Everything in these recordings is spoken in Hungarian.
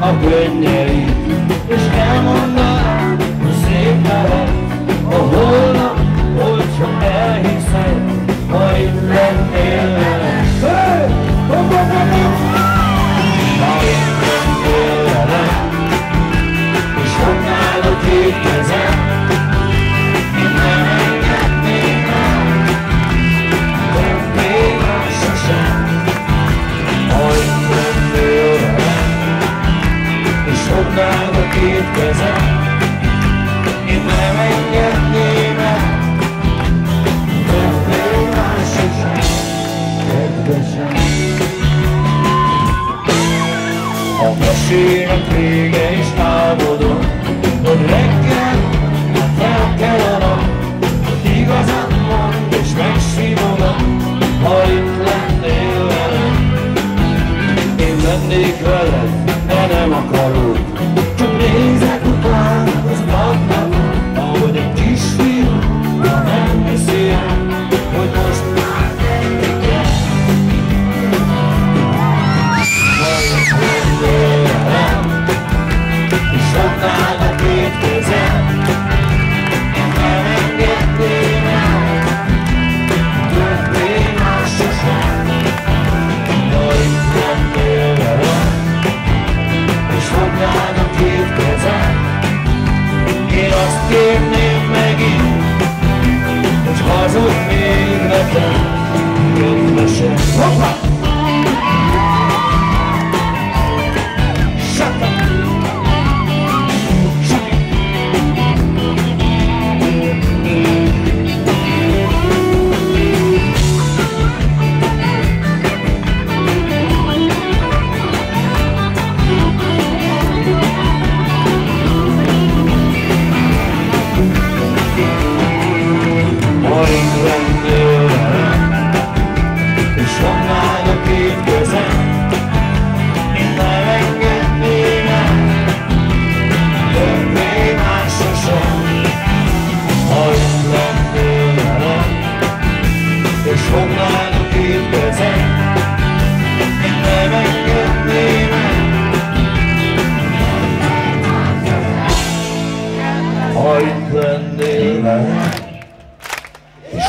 a könnyeit, és elmondta a szép nevet, a hold. kezem Én nem engedném el. Többé más sosem, kedvesem. A mesének vége is álmodom Hogy reggel fel kell a nap Hogy igazán mond és megsimogat Ha itt lennél velem. Én lennék veled, de nem akarom talán a két kezem Én azt kérném megint, hogy hazudj még nekem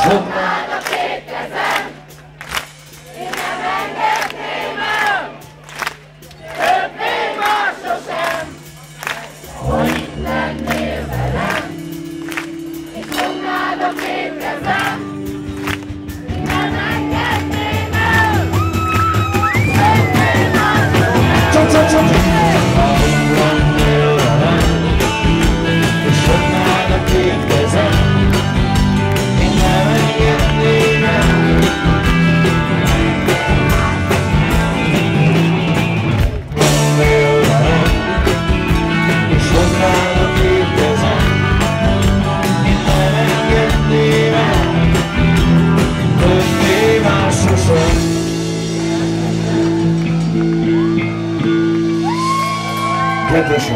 Junta na 这是